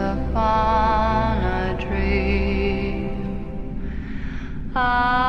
upon a dream. I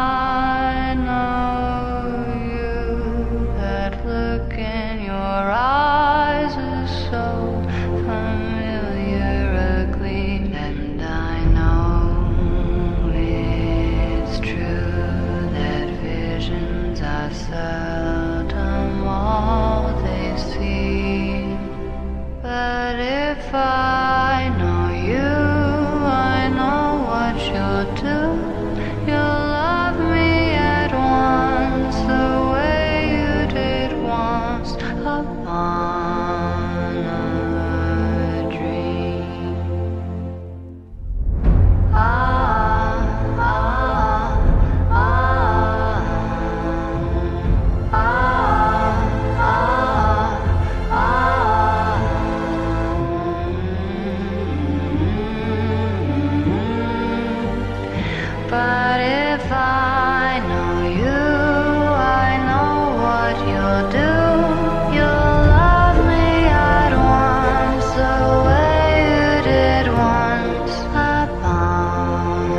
if I know you, I know what you'll do. You'll love me once the way you did once upon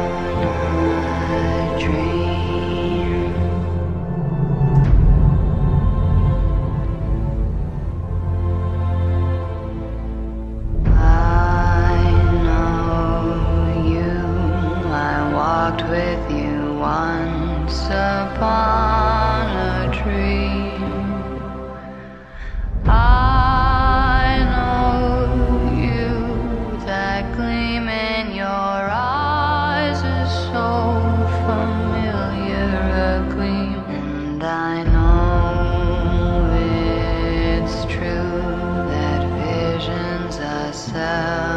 a dream. I know you. I walked with you once upon a dream, I know you. That gleam in your eyes is so familiar a gleam, and I know it's true that visions are. Self